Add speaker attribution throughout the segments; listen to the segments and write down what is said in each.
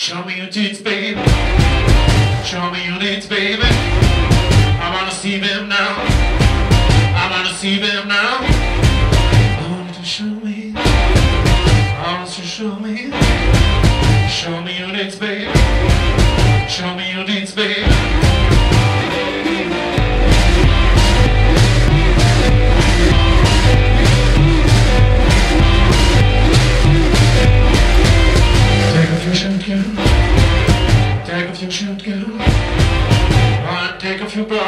Speaker 1: Show me your tits, baby. Show me your tits, baby. I wanna see them now. I wanna see them now. I want to show me. I want to show me. Show me your tits, baby. Show me your tits, baby. Off your. Alright, take off your bra.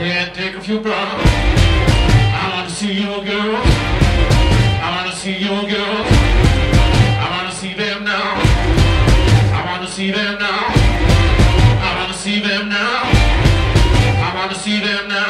Speaker 1: Yeah, take off your bra. I wanna see your girl. I wanna see your girl. I wanna see them now. I wanna see them now. I wanna see them now. I wanna see them now.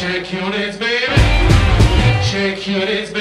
Speaker 1: Shake your tits, baby. Shake your tits, baby.